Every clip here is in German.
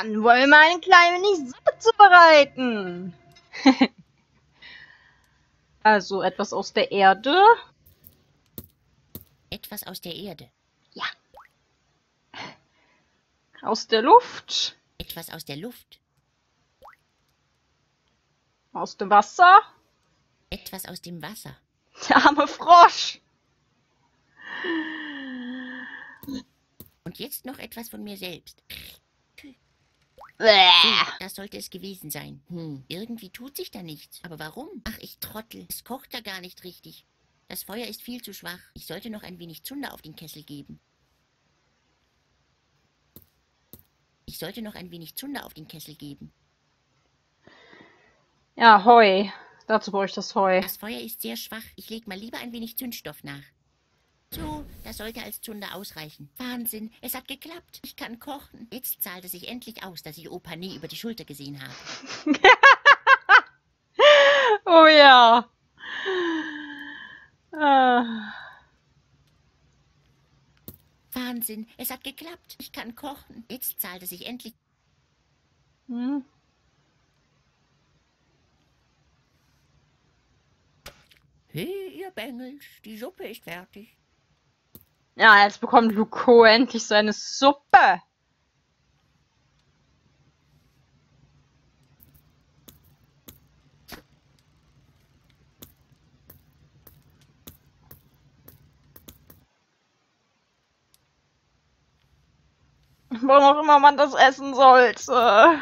Dann wollen wir mal eine kleine wenig Suppe zubereiten. also etwas aus der Erde. Etwas aus der Erde. Ja. Aus der Luft. Etwas aus der Luft. Aus dem Wasser. Etwas aus dem Wasser. Der arme Frosch. Und jetzt noch etwas von mir selbst. Das sollte es gewesen sein. Hm, irgendwie tut sich da nichts. Aber warum? Ach, ich Trottel. Es kocht da gar nicht richtig. Das Feuer ist viel zu schwach. Ich sollte noch ein wenig Zunder auf den Kessel geben. Ich sollte noch ein wenig Zunder auf den Kessel geben. Ja, Heu. Dazu brauche ich das Heu. Das Feuer ist sehr schwach. Ich leg mal lieber ein wenig Zündstoff nach. So, das sollte als Zunder ausreichen. Wahnsinn, es hat geklappt. Ich kann kochen. Jetzt zahlt es sich endlich aus, dass ich Opa nie über die Schulter gesehen habe. Oh ja. Ah. Wahnsinn, es hat geklappt. Ich kann kochen. Jetzt zahlt es sich endlich. Hm. Hey, ihr Bengels, die Suppe ist fertig. Ja, jetzt bekommt Luko endlich seine Suppe. Warum auch immer man das essen sollte. Ah,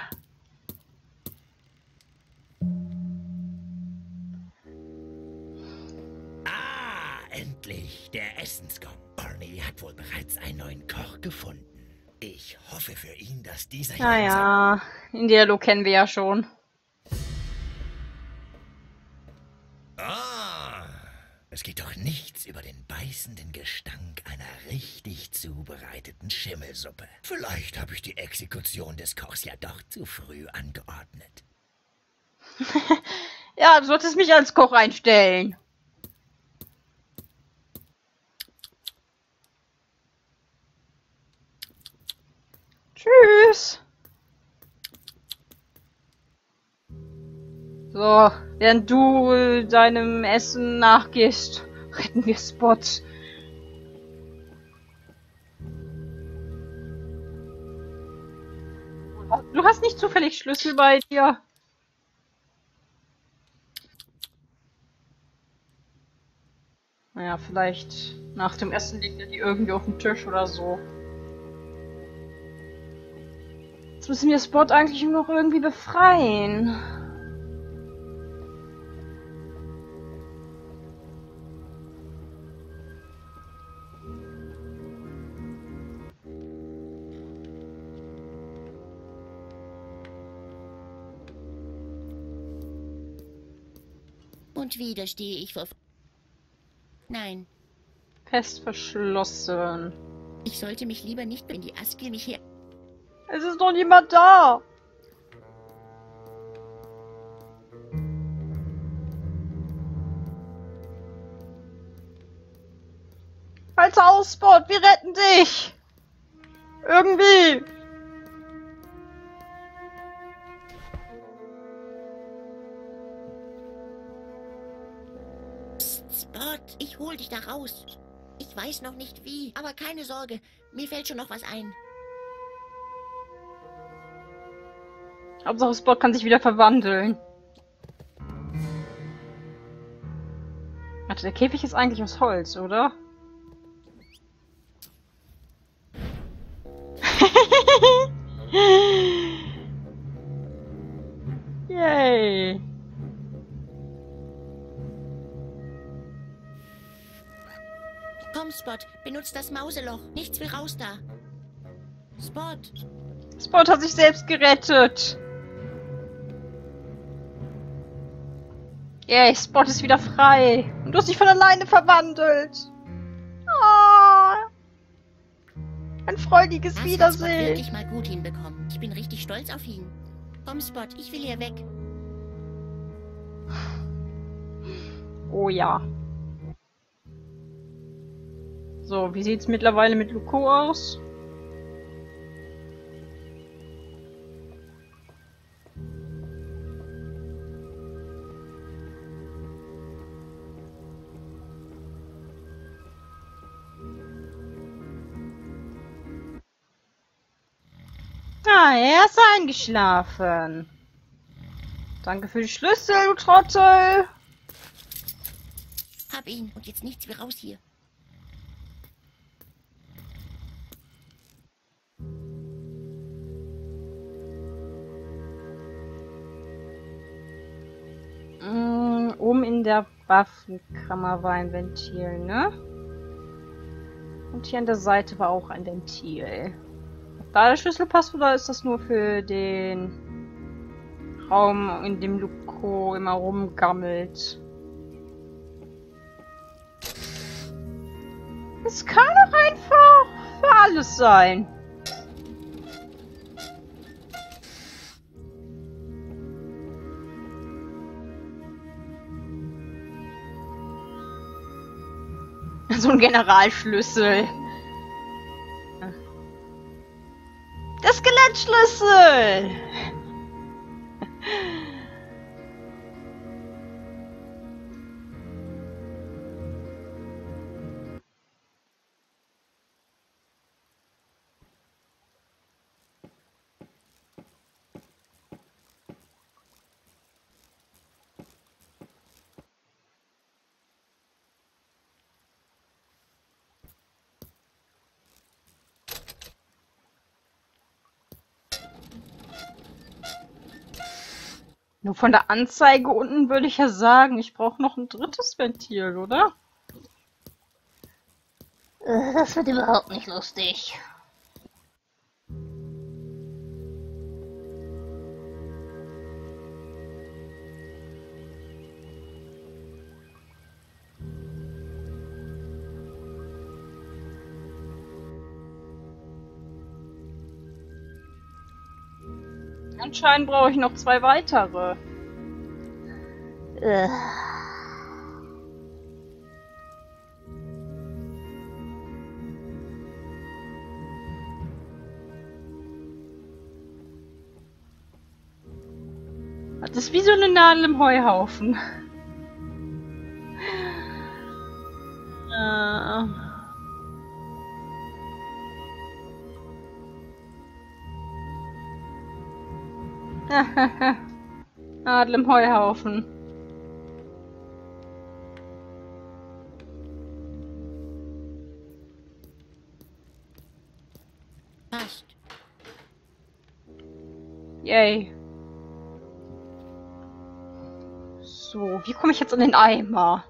endlich, der Essensgong. Barney hat wohl bereits einen neuen Koch gefunden. Ich hoffe für ihn, dass dieser Naja, den Dialog kennen wir ja schon. Ah, es geht doch nichts über den beißenden Gestank einer richtig zubereiteten Schimmelsuppe. Vielleicht habe ich die Exekution des Kochs ja doch zu früh angeordnet. Ja, du solltest mich als Koch einstellen. So, während du äh, deinem Essen nachgehst, retten wir Spot. Du hast nicht zufällig Schlüssel bei dir. Naja, vielleicht nach dem Essen liegt er die irgendwie auf dem Tisch oder so. Jetzt müssen wir Spot eigentlich noch irgendwie befreien. Und wieder stehe ich vor. Nein, Fest verschlossen. ich sollte mich lieber nicht, wenn die Askil mich hier. Es ist doch niemand da. Halt's aus, Spot, wir retten dich. Irgendwie. Spot, ich hol dich da raus. Ich weiß noch nicht wie, aber keine Sorge, mir fällt schon noch was ein. Hauptsache Spot kann sich wieder verwandeln. Warte, der Käfig ist eigentlich aus Holz, oder? Yay. Komm, Spot, benutzt das Mauseloch. Nichts will raus da. Spot, Spot hat sich selbst gerettet. Yay, Spot ist wieder frei. Und du hast dich von alleine verwandelt. Oh. Ein freudiges das hat Spot Wiedersehen. wirklich mal gut hinbekommen. Ich bin richtig stolz auf ihn. Komm, Spot, ich will hier weg. Oh ja. So, wie sieht's mittlerweile mit Luko aus? Ah, er ist eingeschlafen. Danke für die Schlüssel, du Trottel. Hab ihn und jetzt nichts mehr raus hier. Oben in der Waffenkammer war ein Ventil, ne? Und hier an der Seite war auch ein Ventil. Ob da der Schlüssel passt oder ist das nur für den Raum, in dem Luko immer rumgammelt? Es kann doch einfach für alles sein. So ein Generalschlüssel. Der Skelettschlüssel! Nur von der Anzeige unten würde ich ja sagen, ich brauche noch ein drittes Ventil, oder? Äh, Das wird überhaupt nicht lustig. Anscheinend brauche ich noch zwei weitere. Äh, Das ist wie so eine Nadel im Heuhaufen. Nadel im Heuhaufen. Passt. Yay. So, wie komme ich jetzt in den Eimer?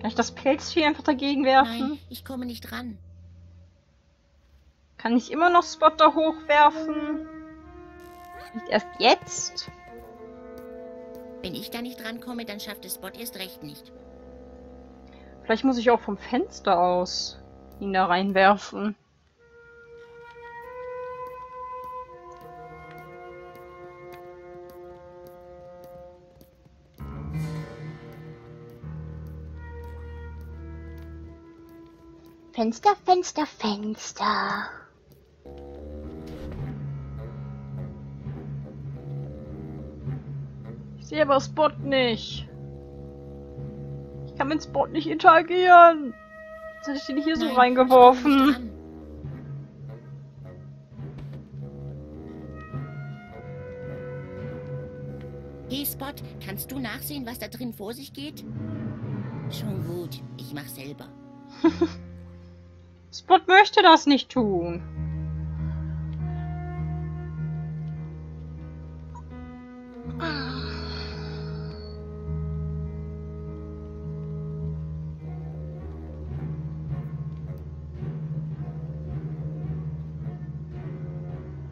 Kann ich das Pelzvieh einfach dagegen werfen? Nein, ich komme nicht ran. Kann ich immer noch Spotter hochwerfen? Nicht erst jetzt? Wenn ich da nicht rankomme, dann schafft es Spot erst recht nicht. Vielleicht muss ich auch vom Fenster aus ihn da reinwerfen. Fenster, Fenster, Fenster. Sehe aber Spot nicht. Ich kann mit Spot nicht interagieren. Jetzt hätte ich den hier so Nein, komme reingeworfen. Hey Spot, kannst du nachsehen, was da drin vor sich geht? Schon gut, ich mach selber. Spot möchte das nicht tun.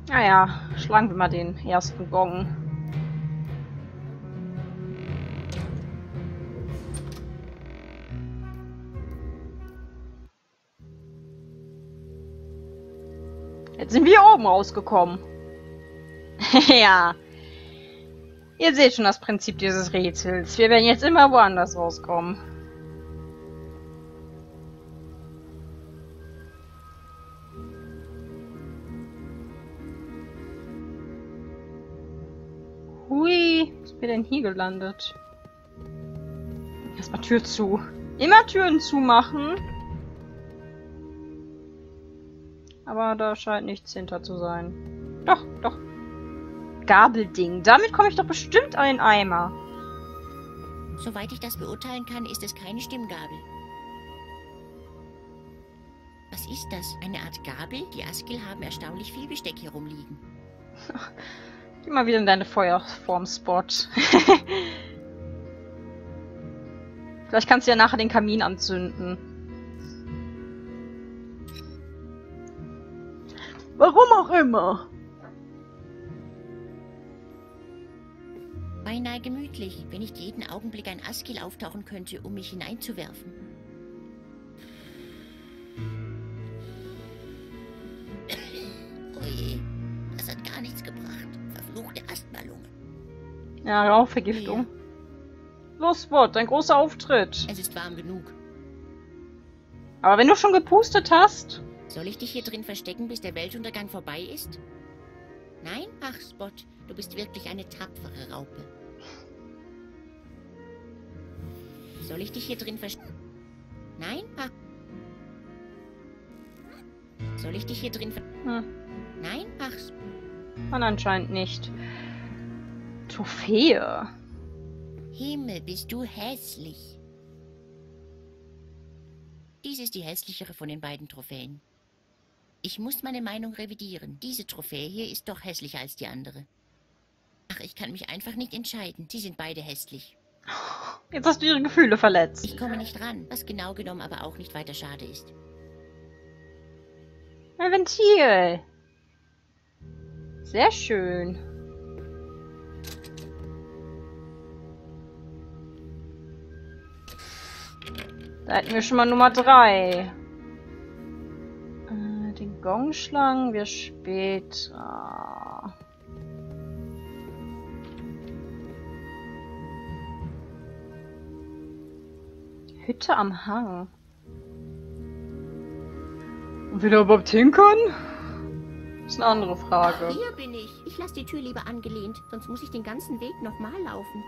Naja, schlagen wir mal den ersten Gong. Jetzt sind wir oben rausgekommen. ja. Ihr seht schon das Prinzip dieses Rätsels. Wir werden jetzt immer woanders rauskommen. Mir denn hier gelandet? Erstmal Tür zu. Immer Türen zumachen. Aber da scheint nichts hinter zu sein. Doch, doch. Gabelding. Damit komme ich doch bestimmt an den Eimer. Soweit ich das beurteilen kann, ist es keine Stimmgabel. Was ist das? Eine Art Gabel? Die Askil haben erstaunlich viel Besteck hier rumliegen. Geh mal wieder in deine Feuerform-Spot. Vielleicht kannst du ja nachher den Kamin anzünden. Warum auch immer. Beinahe gemütlich, wenn nicht jeden Augenblick ein Askil auftauchen könnte, um mich hineinzuwerfen. Oje, das hat gar nichts gebracht. Verfluchte Asthmalunge. Ja, Rauchvergiftung. Los, Spot, dein großer Auftritt. Es ist warm genug. Aber wenn du schon gepustet hast... Soll ich dich hier drin verstecken, bis der Weltuntergang vorbei ist? Nein? Ach, Spot, du bist wirklich eine tapfere Raupe. Soll ich dich hier drin verstecken? Nein? Ach. Soll ich dich hier drin ver... Hm, Nein? Ach, man anscheinend nicht. Trophäe. Himmel, bist du hässlich. Dies ist die hässlichere von den beiden Trophäen. Ich muss meine Meinung revidieren. Diese Trophäe hier ist doch hässlicher als die andere. Ach, ich kann mich einfach nicht entscheiden. Sie sind beide hässlich. Jetzt hast du ihre Gefühle verletzt. Ich komme nicht ran, was genau genommen aber auch nicht weiter schade ist. Ein Ventil. Sehr schön. Da hätten wir schon mal Nummer 3. Äh, den Gong schlagen wir später. Hütte am Hang. Und wir da überhaupt hin können? Ist eine andere Frage. Hier bin ich. Ich lasse die Tür lieber angelehnt, sonst muss ich den ganzen Weg nochmal laufen.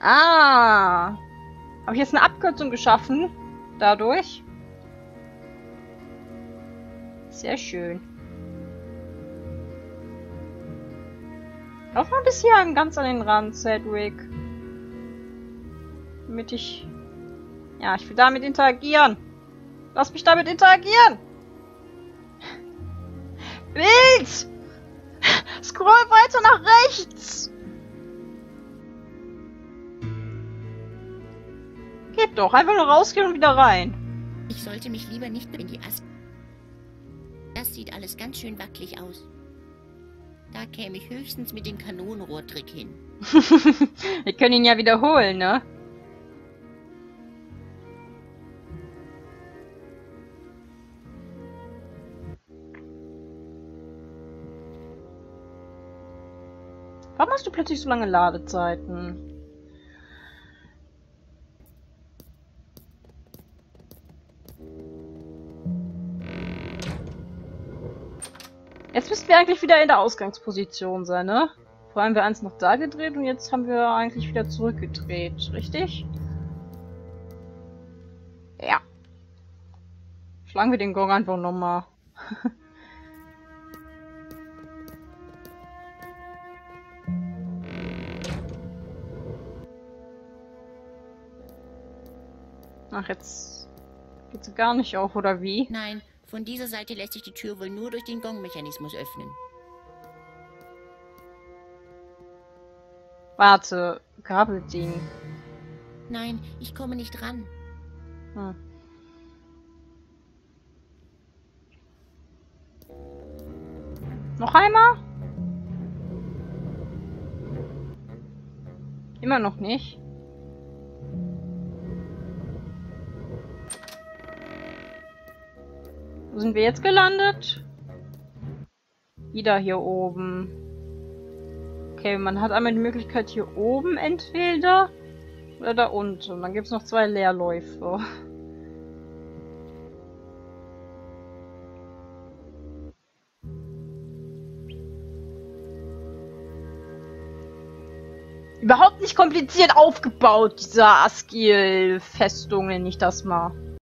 Ah. Habe ich jetzt eine Abkürzung geschaffen? Dadurch? Sehr schön. Lauf mal bis hier an- ganz an den Rand, Cedric. Damit ich... Ja, ich will damit interagieren. Lass mich damit interagieren. Wild! Scroll weiter nach rechts. Geht doch, einfach nur rausgehen und wieder rein. Ich sollte mich lieber nicht in die Ast... Das sieht alles ganz schön wackelig aus. Da käme ich höchstens mit dem Kanonenrohrtrick hin. Wir können ihn ja wiederholen, ne? Hast du plötzlich so lange Ladezeiten? Jetzt müssten wir eigentlich wieder in der Ausgangsposition sein, ne? Vorher haben wir eins noch da gedreht und jetzt haben wir eigentlich wieder zurückgedreht, richtig? Ja. Schlagen wir den Gong einfach nochmal. Ach, jetzt geht's gar nicht auf, oder wie? Nein, von dieser Seite lässt sich die Tür wohl nur durch den Gongmechanismus öffnen. Warte, Gabelding. Nein, ich komme nicht ran. Hm. Noch einmal? Immer noch nicht. Wo sind wir jetzt gelandet? Wieder hier oben. Okay, man hat einmal die Möglichkeit hier oben entweder oder da unten. Dann gibt es noch zwei Leerläufe. Überhaupt nicht kompliziert aufgebaut, dieser Askil-Festung, nenne ich das mal.